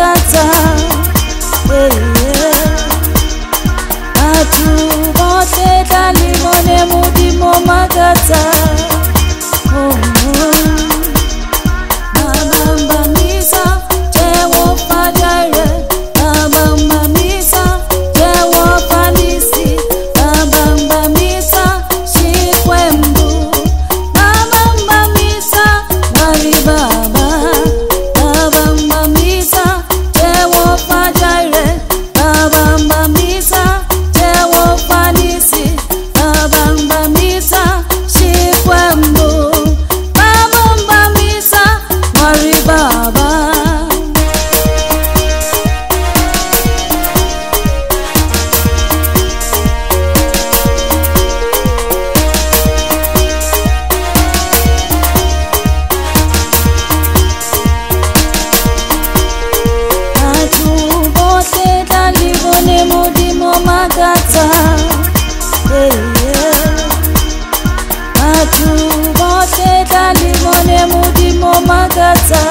ṣàtà wẹ̀yẹ. Àtúbọ̀tẹ́ dálé mọ́nẹ́mú bí mo má gàtà. 我在。